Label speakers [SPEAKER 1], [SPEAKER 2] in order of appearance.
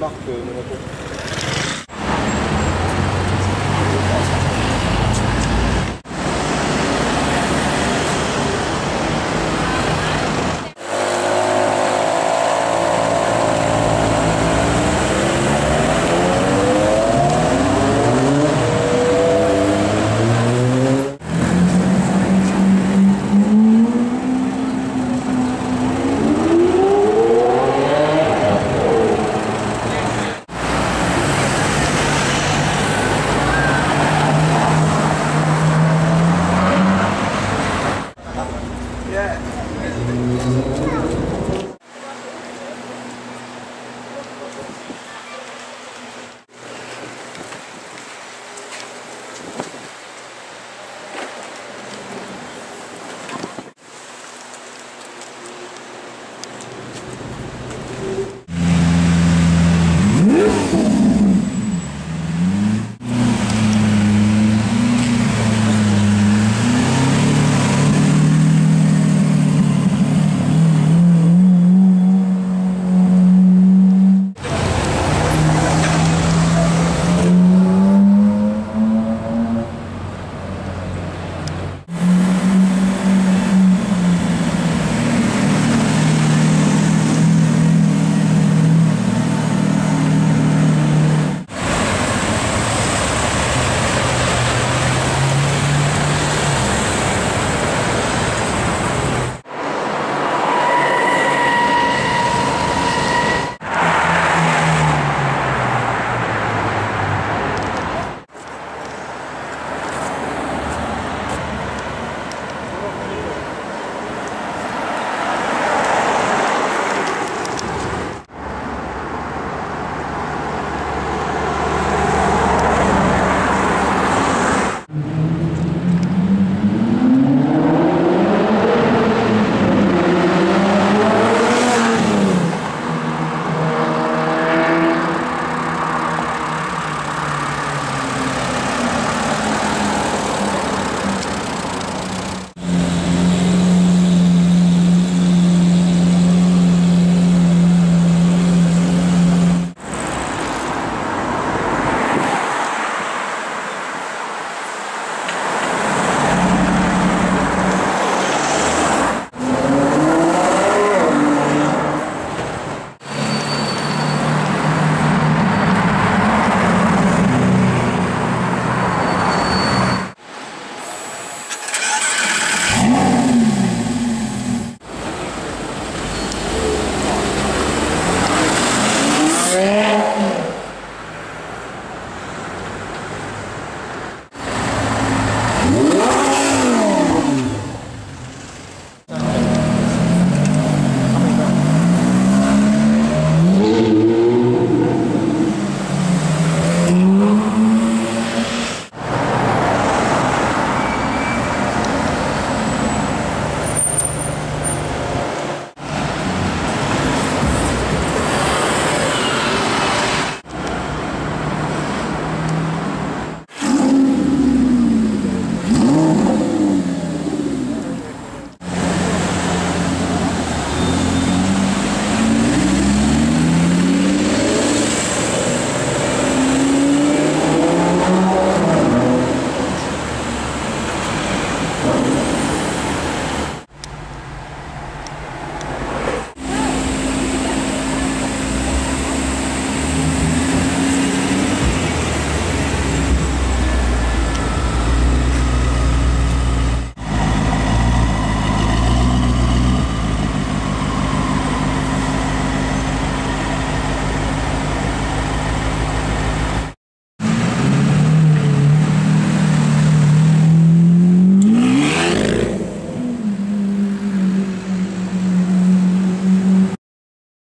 [SPEAKER 1] marque euh,